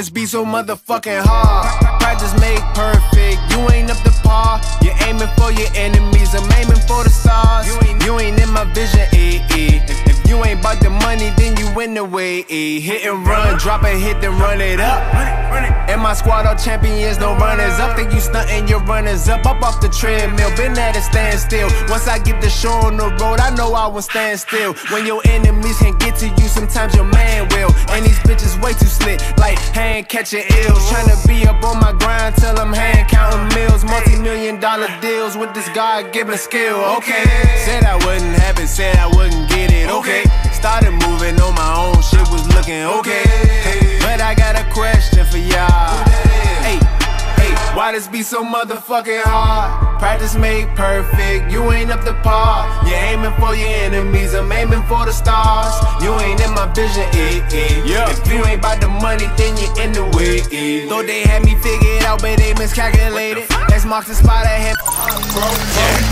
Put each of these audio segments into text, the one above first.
this be so motherfucking hard? Practice make perfect. You ain't up to par. You're aiming for your enemies. I'm aiming for the stars. You ain't, you ain't in my vision, eh, eh. You ain't bout the money, then you in the way. Hit and run, drop a hit, then run it up. And my squad all champions, no runners up. Think you stunting your runners up, up off the treadmill. Been at a standstill. Once I get the show on the road, I know I will stand still. When your enemies can't get to you, sometimes your man will. And these bitches way too slick, like hand catching ills. Trying to be up on my grind till I'm hand counting mills. Multi million dollar deals with this God given skill. Okay, said I wouldn't have it, said I wouldn't get it. Okay, started moving on my own, shit was looking okay. But I got a question for y'all. Hey, hey, why this be so motherfucking hard? Practice make perfect, you ain't up to par. You're aiming for your enemies, I'm aiming for the stars. You ain't in my vision, eh, eh. Yeah. If you ain't about the money, then you in the way, eh. Though they had me figured out, but they miscalculated. That's marks the spot I hit. Bro, bro,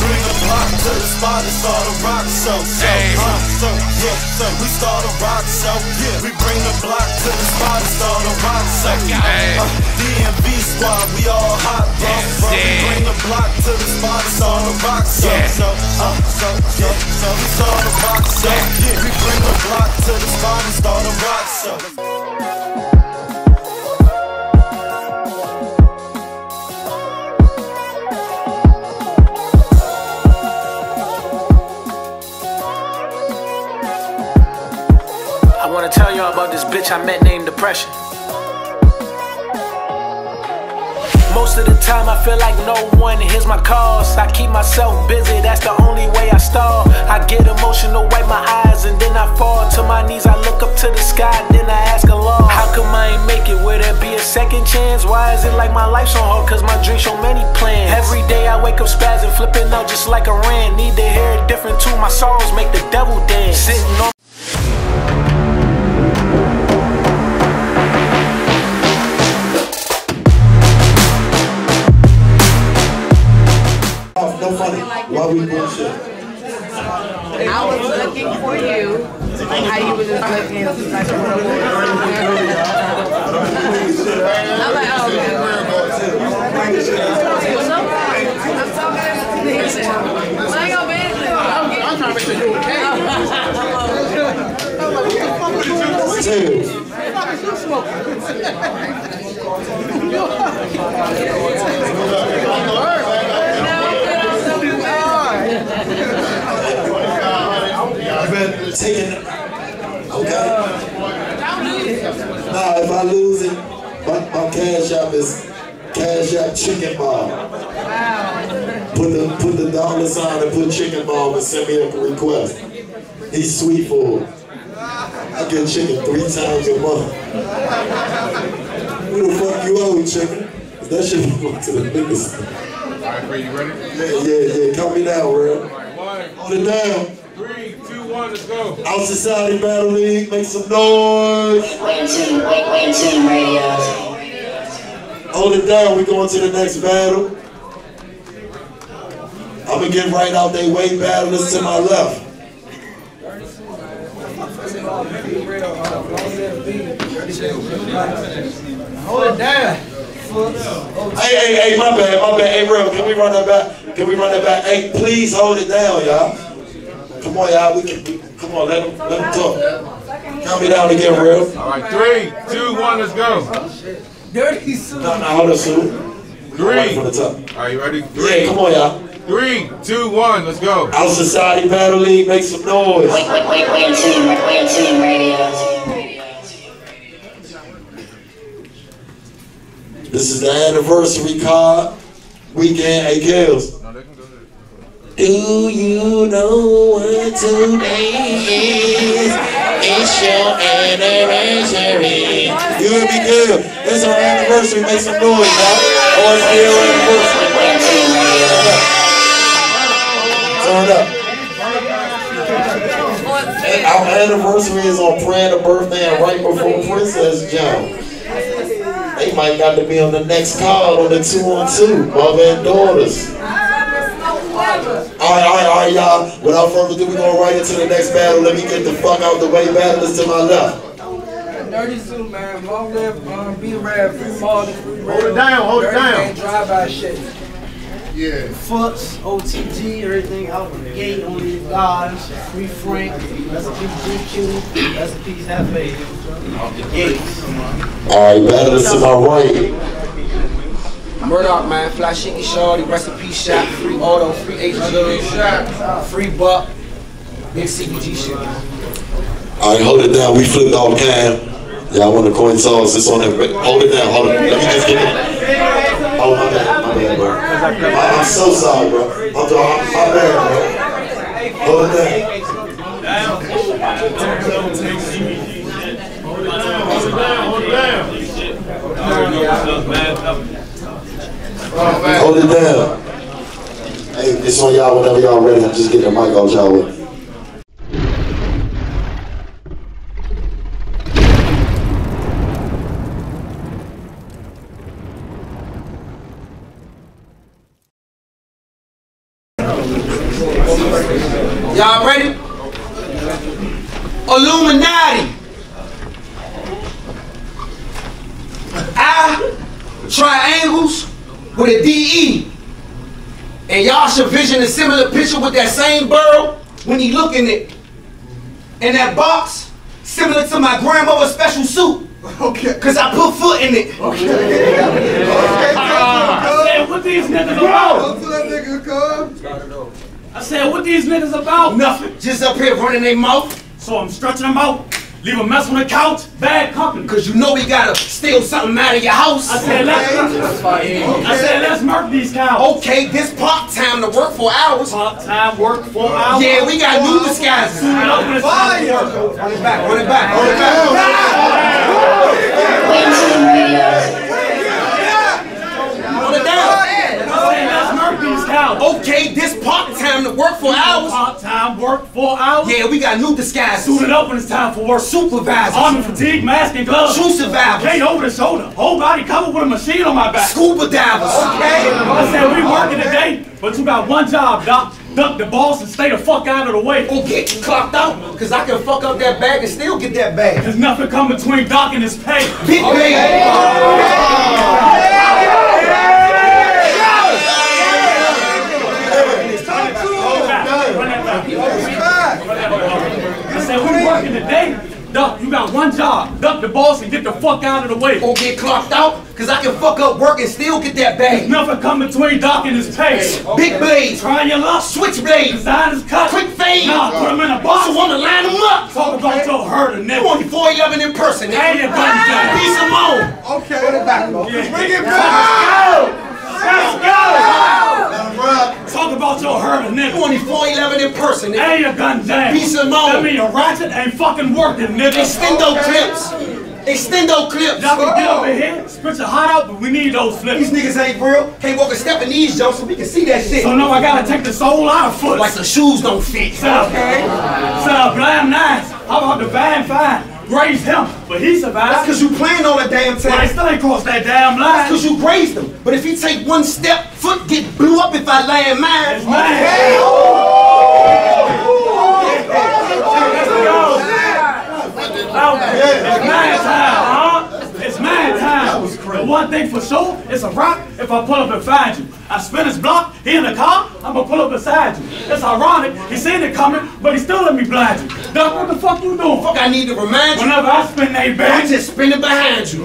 bring a block to the spot and start a rock show. So, uh, so, yeah, so we start a rock show. Yeah, we bring the block to the spot and start a rock show. Uh, DMV squad, we all hot, bro. bro. We bring the block to the spot and start a rock show. So, uh, so, yeah, so we start a rock show. Yeah, we bring the block to the spot and start a rock show. Wanna tell y'all about this bitch I met named Depression. Most of the time I feel like no one hears my calls. I keep myself busy, that's the only way I stall. I get emotional, wipe my eyes, and then I fall to my knees. I look up to the sky, then I ask a Allah, How come I ain't make it? Will there be a second chance? Why is it like my life's on hold? Cause my dreams show many plans. Every day I wake up spazzing, flipping out just like a rant. Need to hear it different too. My sorrows make the devil dance. Sitting on We bullshit? I was looking for you. How you was just looking like I'm like, oh, okay. What's up? I'm talking to the Haitian. I ain't gonna be I'm trying to make sure you Two. I've been taking. Okay. Nah, if I lose it, my, my cash app is cash app chicken ball. Put the put the dollar sign and put chicken ball and send me a request. He's sweet for. I get chicken three times a month. Who the fuck you owe, chicken? 'Cause That shit belong to the niggas. Alright, Brady, you ready? Yeah, yeah, yeah. Count me down, real. One, Hold it down. three, two, one, let's go. Our Society Battle League, make some noise. Wait until, wait, wait until you radio. Hold it down, we going to the next battle. I'm gonna get right out they way battlers to my left. Hold it down. Hey, hey, hey, my bad, my bad. Hey, real, can we run that back? Can we run that back? Hey, please hold it down, y'all. Come on, y'all. We can. we- Come on, let them, let them talk. Count me down again, real. Alright, three, two, one, let's go. Dirty Sul. No, no, hold on, Sue. Right Three. from the top. Are you ready? Yeah, Three, come on, y'all. Three, two, one, let's go. Our Society Battle League, make some noise. Wait, wait, wait, wait until you, wait until you radio. This is the anniversary card weekend. Hey, Kels. No, they can go there. Do you know what today is? It's your anniversary. You hear me good? It's our anniversary. Make some noise, y'all. Oh, it's your anniversary. Turn up. And our anniversary is on praying a birthday and right before Princess Jump. They might got to be on the next card on the two on two, mother and daughters. All right, all right, all right, y'all. Without further ado, we're going right into the next battle. Let me get the fuck out the way. Battlers to my left. 32, man. Long live um, B Rap, free Marley, free Hold it down, hold it down. Drive by shit. Yeah. Footz, OTG, everything out the gate, only the gods, free Frank, rest in peace GQ, rest in peace Hefe, out the gates. All right, battlers to my right. Murdock, man, Fly Shaky Shorty, rest in peace, shot, free auto, free HG, free buck, big CBG shit. All right, hold it down. We flipped off cam. Y'all want the coin toss? It's on there. Hold it down. Hold it. Let me just get it. Oh, my bad. My bad, bro. I- I'm so sorry, bro. I'm, my bad, bro. Hold it down. Hold it down. Hey, this one y'all whenever y'all ready. I'm just getting the mic off y'all with. Y'all ready? Illuminati. I triangles with a DE. And y'all should vision a picture with that same burrow when you look in it. In that box, similar to my grandmother's special suit. Okay. Cause I put foot in it. Okay. okay. okay. I said, what these niggas about? I said, what these niggas about? Nothing. Just up here running their mouth. So I'm stretching them out. Leave a mess on the couch. Bad company. Cause you know we gotta steal something out of your house. I said, let's, I said, let's murk these cows. Okay, this part time to work for hours. Part time work for hours. Yeah, we got new disguises. Soon enough when it's time to work. Run it back, run it back, run it back. Wayne Team Radio. Run it down. I said, let's murk these cows. Okay, this part time to work for hours. Part time work for hours. Yeah, we got new disguises. Suit it up when it's time for work. Supervisors. Army fatigue, mask and gloves. True survivors. Gate over the shoulder. Whole body covered with a machine on my back. Scuba divers. Okay. I said we working today, but you got one job, Doc. Duck the boss and stay the fuck out of the way. Go get you clocked out, cause I can fuck up that bag and still get that bag. There's nothing come between Doc and his pay. Big. I said we're working today. Duck, you got one job. Duck the boss and get the fuck out of the way. Go get clocked out, cause I can fuck up work and still get that bag. Nothing come between Doc and his pay. Big blades. Trying your luck. Switchblades. Designers cut. Quick fade. Nah, put him in a box. So wanna line them up. Talk about your hurt a nigga. 2411 in person. Hey, you gun down. Piece of moan. Okay. Put it back, bro. Yeah. Bring it back. Let's go! Talk about your hurt a nigga. 2411 in person. nigga. Hey, your gun down. Piece of moan. That mean your ratchet ain't fucking working, nigga. Extendo clips. Extendo clips. Y'all can get over here, spit your heart out, but we need those flips. These niggas ain't real. Can't walk a step in these jumps so we can see that shit. So now I gotta take the soul out of foot. Like the shoes don't fit. Sound okay? Sound blam nice. How about the van fine? Grazed him, but he survived. That's cause you playing all the damn But they time. still ain't crossed that damn That's line. cause you grazed him. But if he take one step, foot get blew up if I land It's mine. mine. It's mine time, huh? It's mine time. The one thing for sure, it's a rock if I pull up and find you. I spin his block, he in the car, I'm gonna pull up beside you. It's ironic, he seen it coming, but he still let me blind you. Doc, what the fuck you doing? Fuck, I need to remind you. Whenever I spin they I just spin it behind you.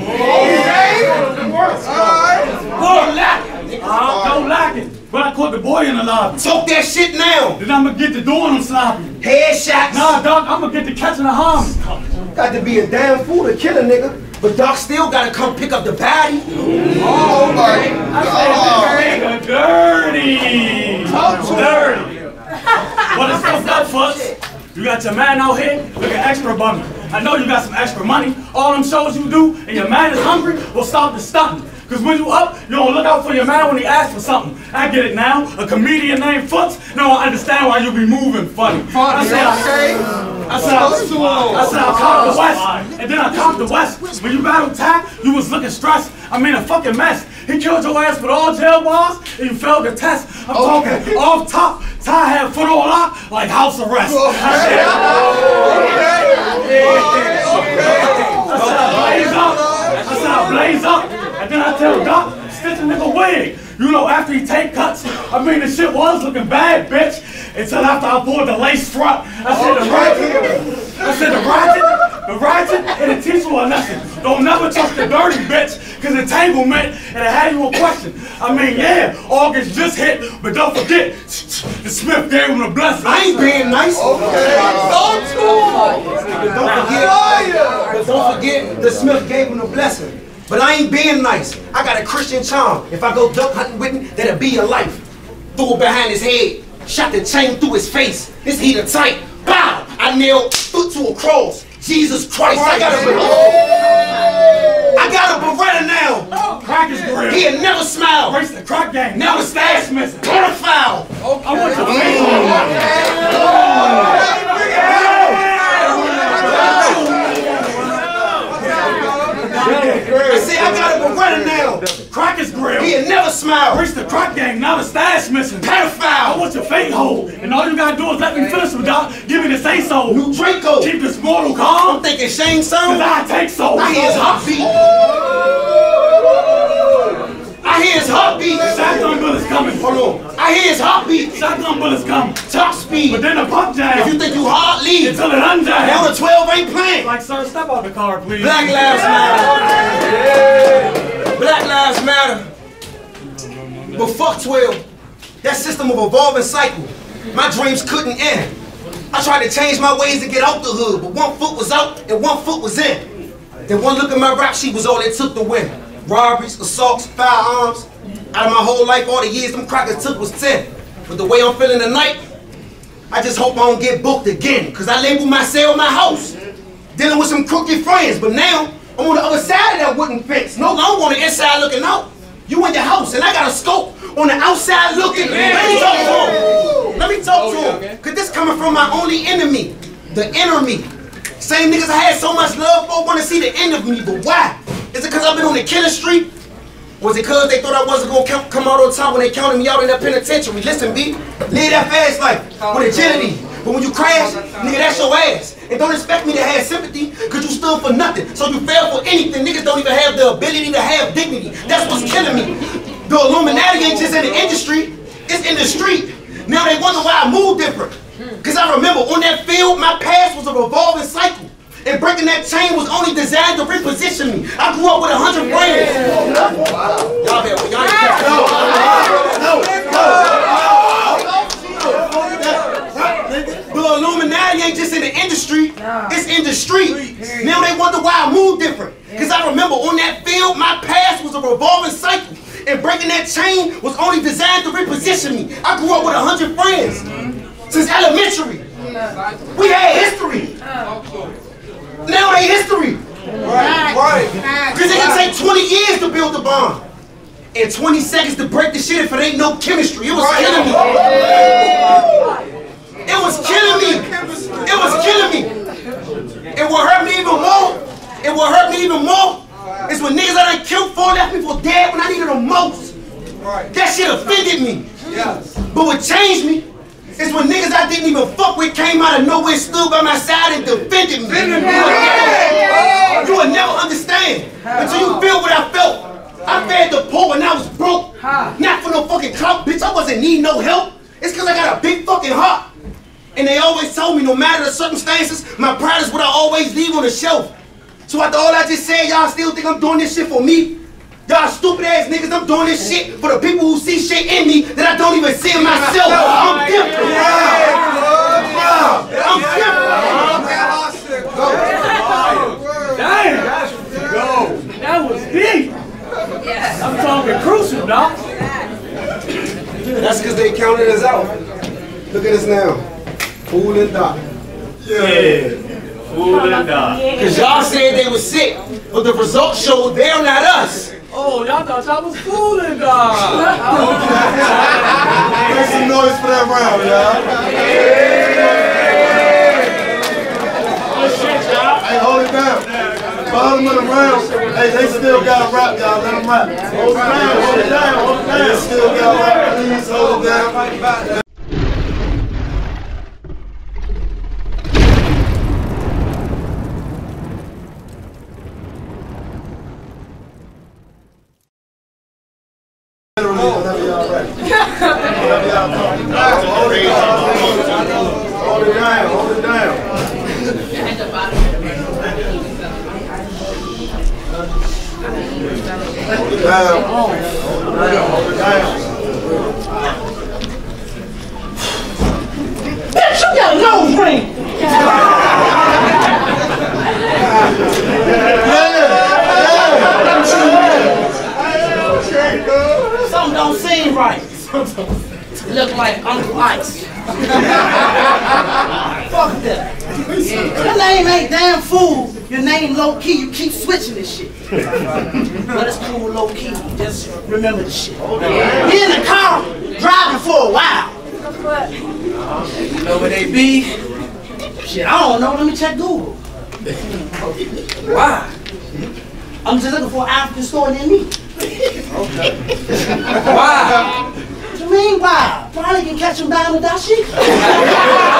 don't like it. Uh, don't like it. But I caught the boy in the lobby. Talk that shit now. Then I'm gonna get to doing them sloppy. Headshots. Nah, Doc, I'm gonna get to catching the harm. Got to be a damn fool to kill a nigga. But Doc still gotta come pick up the body. Oh my I said, nigga, dirty. Dirty. But it's fucked up, fucks. You got your man out here looking extra bummy. I know you got some extra money. All them shows you do, and your man is hungry, will stop the stunting. Cause when you up, you don't look out for your man when he asks for something. I get it now. A comedian named Footz. Now I understand why you be moving funny. I said, I said, I, I said, I caught the West, and then I caught the West. When you battle Tack, you was looking stressed. I mean, a fucking mess. He killed your ass with all jail bars, and you failed the test. I'm talking off top. Ty had foot on lock, like house arrest. I said, I said, I blaze up, and then I tell Doc, stitch a nigga wig. You know, after he take cuts, I mean, the shit was looking bad, bitch. Until after I pulled the lace front, I said the ratchet, I said the ratchet, the ratchet, it'll teach you a lesson. Don't never trust the dirty bitch, cause entanglement, and I have you a question. I mean, yeah, August just hit, but don't forget, the Smith gave him a blessing. I ain't being nice. Okay. But don't forget, but don't forget, the Smith gave him a blessing. But I ain't being nice. I got a Christian charm. If I go duck hunting with him, that'll be your life. Threw it behind his head, shot the chain through his face. His heater tight. Bow! I nailed foot to a cross. Jesus Christ, oh, I got a I got a Beretta now. Oh, crack his grill. He had never smiled. Race the crack gang. Now it's stash missing. Pedophile. I want your face. Mm. I got a Beretta now. Crack grill. He had never smiled. Reach the crack gang, now the stash missing. Pedophile. I want your fate hold. And all you gotta do is let me finish with God. Give me the say so. New Draco. Keep this mortal calm. I'm thinking Shane Cause I take so. I hear his heartbeat. I hear his heartbeat. Shotgun bullets coming. Hold on. I hear his heartbeat. Shotgun bullets coming. Top speed. But then the pump jam. If you think you hard, leave. Until it unjam. Now the 12 ain't playing. Like, sir, step out the car, please. Black Lives Matter. Black Lives Matter. But fuck 12. That system of evolving cycle. My dreams couldn't end. I tried to change my ways to get out the hood, but one foot was out and one foot was in. Then one look at my rap sheet was all it took to win. Robberies, assaults, firearms. Out of my whole life, all the years them crackers took was 10. But the way I'm feeling tonight, I just hope I don't get booked again. Cause I labeled myself my house. Dealing with some crooked friends, but now I'm on the other side of that wooden fence. No longer on the inside looking out. You in your house, and I got a scope on the outside looking. Let me talk to him. Let me talk oh, to him. Cause this coming from my only enemy, the me. Same niggas I had so much love for want to see the end of me, but why? Is it cause I've been on the killing street? Was it cause they thought I wasn't gonna come, come out on top when they counted me out in that penitentiary? Listen, B, live that fast life with agility. But when you crash, nigga, that's your ass. And don't expect me to have sympathy, cause you stood for nothing. So you fell for anything. Niggas don't even have the ability to have dignity. That's what's killing me. The Illuminati ain't just in the industry, it's in the street. Now they wonder why I move different. Cause I remember on that field, my past was a revolving cycle. And breaking that chain was only designed to reposition me. I grew up with a hundred friends. Y'all better, y'all ain't The Illuminati ain't just in the industry, it's in the street. Now they wonder why I move different. Because I remember on that field, my past was a revolving cycle. And breaking that chain was only designed to reposition me. I grew up with a hundred friends. Since elementary. We had history. Now they history. Right, right. Because it can take 20 years to build a bomb. And 20 seconds to break the shit if it ain't no chemistry. It was killing me. It was killing me. It was killing me. It what hurt me even more, It what hurt me even more, It's when niggas I done killed for left me for dead when I needed them most. That shit offended me. But what changed me is when niggas I didn't even fuck with came out of nowhere, stood by my side and defended me. You will never understand until you feel what I felt. I fed the poor when I was broke. Not for no fucking clout, bitch. I wasn't need no help. It's cause I got a big fucking heart. And they always told me no matter the circumstances, my pride is what I always leave on the shelf. So after all I just said, y'all still think I'm doing this shit for me? Y'all stupid ass niggas, I'm doing this shit for the people who see shit in me that I don't even see in myself. I'm different. I'm different. Damn. Go. That was deep. I'm talking crucial, dog. That's because they counted us out. Look at us now. Fool and doc. Yeah. Fool and dog. Because y'all said they was sick, but the results showed they're not us. Oh, y'all thought y'all was fooling, dog. Make some noise for that round, y'all. Hey, hold it down. Bottom of the round. Hey, they still got to rap, y'all. Let them rap. Hold it down, hold it down, hold it down. They still got to rap. Please hold it down. Bitch, you got a nose ring. Don't seem right. Look like Uncle Ice. Fuck that. Your name ain't damn fool. Your name low key. You keep switching this shit. But it's cool low key. Just remember the shit. Be in the car driving for a while. You know where they be? Shit, I don't know. Let me check Google. Why? I'm just looking for an African store near me. Okay. why? What you mean why? Probably can catch him down the dashiki.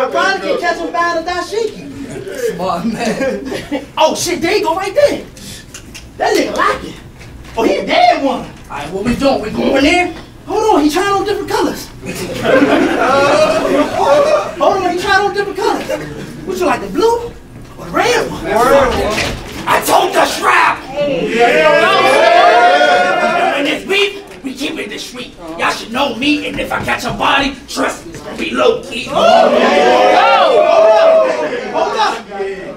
I probably can catch him down the dashiki. Smart man. oh shit, there you go right there. That nigga like it. Oh, he a dead one. All right, what we doing? We going in? Hold on, he trying on different colors. Hold on, he trying on different colors. What you like, the blue or the red one? I told the strap. In this beef, we keep it discreet. Y'all should know me, and if I catch a body, trust me, it's gonna be low key. Hold oh, up.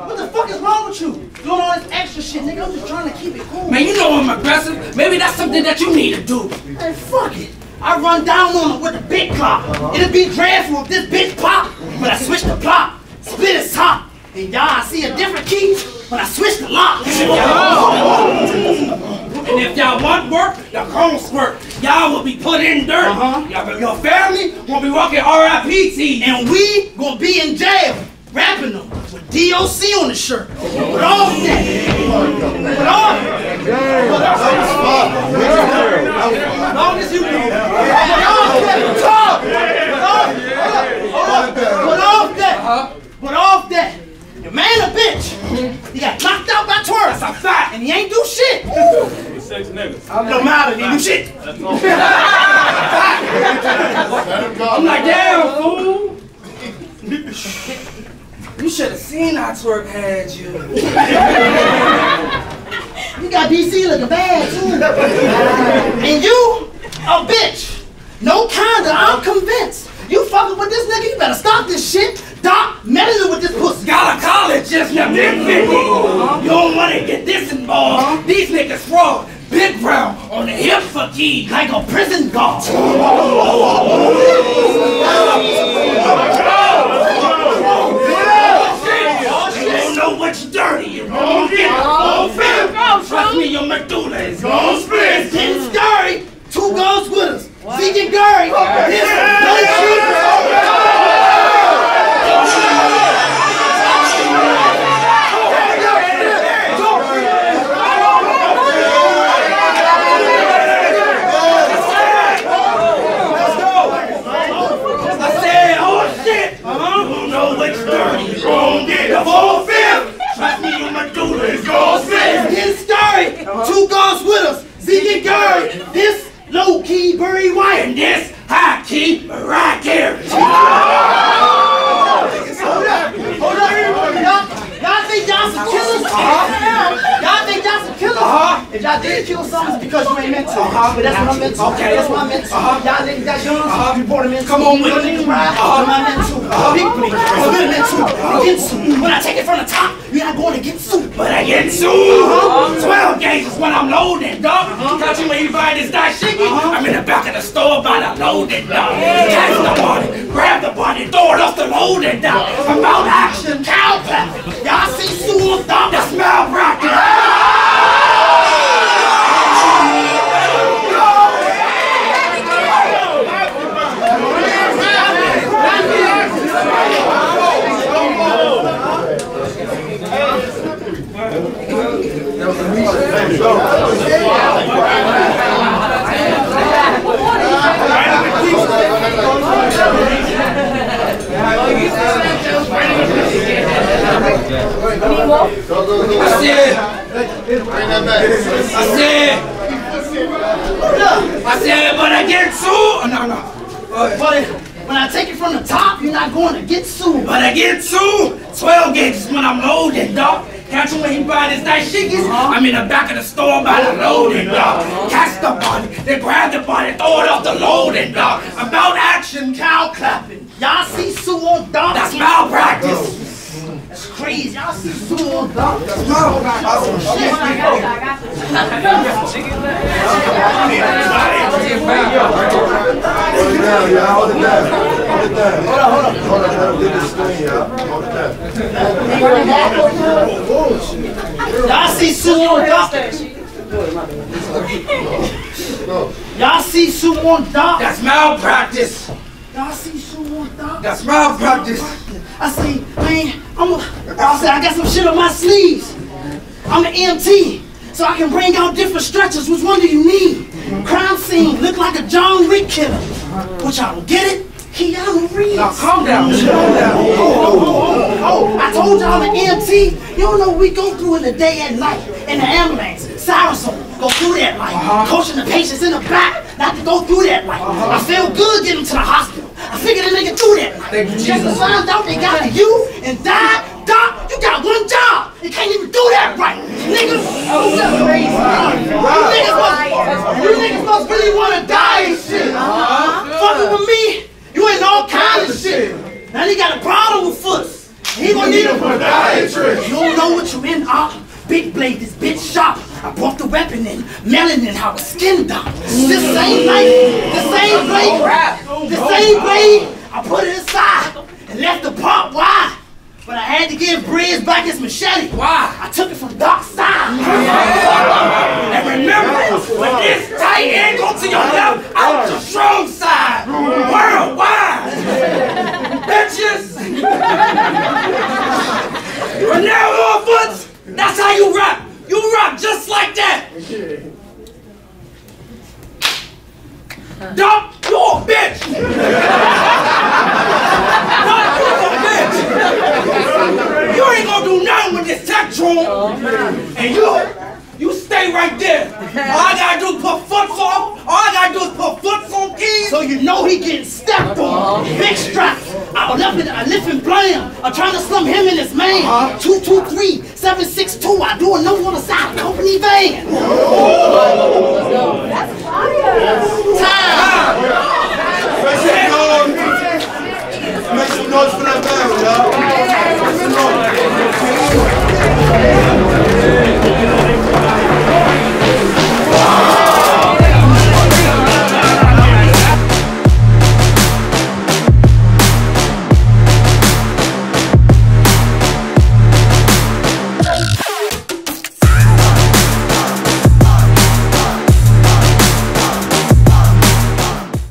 What the fuck is wrong with you? Doing all this extra shit, nigga. I'm just trying to keep it cool. Man, you know I'm aggressive. Maybe that's something that you need to do. Hey, fuck it. I run down on him with a big clock. It'll be dreadful if this bitch pop. But I switch the plot, split his top. And y'all see a different key when I switch the lock. And if y'all want work, y'all gon' squirt. Y'all will be put in dirt. Uh-huh. Y'all, your family will be walking RIP And we gonna be in jail, rapping them with DOC on the shirt. With all that. With all As long as you With all that. Talk. With all- that. With all that. Your man a bitch. He got knocked out by Taurus. That's a fact. And he ain't do shit. Six niggas. No matter, he do shit. I'm like, damn, fool. You should have seen how twerk had you. you got DC looking bad too. and you, a bitch. No kinda, I'm convinced. You fucking with this nigga, you better stop this shit. Stop meddling with this pussy. Got a college just left in 50. You don't want to get this involved. These niggas fraud. Big round on the hip fatigue. Like a prison guard. You don't know what's dirty. You won't get it. Won't fit. Trust me, your medulla is gon' split. Getting scary. Two girls with us. Vegan Gary. This I said, oh shit. You don't know what's dirty. You gon' get it. Full fifth. Trust me, your medulla is gon' split. Getting scary. Two girls with us. Vegan Gary. This low key Barry White. And this high key Mariah Carey. Hold up. Hold up. Y'all, y'all think y'all some killers? Y'all think y'all some killers? If y'all did kill it's because you ain't meant to. But that's what I'm meant to. Okay. That's what I'm meant to. Uh-huh. Y'all niggas got guns, you brought them in. Come on with it. niggas ride. What am I meant to? Uh-huh. Big please. What am I meant to? Getsu. When I take it from the top, you're not going to get sued. But I get sued. Uh-huh. 12 gauge is when I'm loading, dog. Got you when you buy this dashiki? I'm in the back of the store by the loading, dog. Catch the body, grab the body, throw it off the loading, dog. About action, cow. Y'all see Sue Dog, the smell bracket. I said, I said, I said, but I get sued. No, no. But when When I take it from the top, you're not going to get sued. But I get two, 12 gauges when I'm loading, dog. Catch him when he buy his dashikis. Uh-huh. I'm in the back of the store by the loading, dog. Uh-huh. Catch the body, then grab the body, throw it off the loading, dog. About action, cow clapping. Y'all see Sue on dock? That's malpractice. Crazy. Y'all see Sue on dock? That's Hold it down, y'all. Hold it down. Hold it down. Hold on, hold on. Hold on. Get y'all. Hold it down. Y'all see? Y'all see Sue on dock? That's malpractice. Y'all see on dock? That's malpractice. I say, man, I'm a, I say I got some shit on my sleeves. I'm an EMT, so I can bring out different stretchers. Which one do you need? Crime scene, look like a John Wick killer. Which I don't get it. Keanu Reeves. Now calm down, calm down. Oh, oh, oh, oh, I told y'all I'm an EMT. You don't know what we go through in the day and night. In the ambulance, siren song, go through that life. Uh-huh. Coaching the patients in the back, not to go through that life. Uh-huh. I feel good getting to the hospital. I figured a nigga through that life. Thank you, Just to find out they got to you and died, doc, you got one job. You can't even do that right. Nigga, oh, that's crazy. You niggas must, you niggas must really want to die and shit. Uh-huh. Fucking with me, you ain't all kind of shit. Now he got a problem with foots. He gonna need a podiatrist. You don't know what you in, Op. Big blade, this bitch sharp. I brought the weapon in, melanin, how it's skin dark. This same blade, the same blade, the same blade, I put it inside and left the part wide. But I had to give Briz back his machete. Why? I took it from Dark Side. Yeah. And remember, when this tight end go to your left, out your strong side. Worldwide. Bitches. Renell Lawfoots, that's how you rap. You rock just like that. Dump, you a bitch. Dump, you a bitch. You ain't gonna do nothing with this tech drone. And you, you stay right there. All I gotta do is put foot on. All I gotta do is put foot on him, so you know he getting stepped on. Uh-huh. Big straps. I lift it. I lift and blam. I'm trying to slum him and his man. Uh-huh. Two, two, three, seven, six, two. I do a no on the side company van. That's fire. Time. Make some noise for that man, y'all.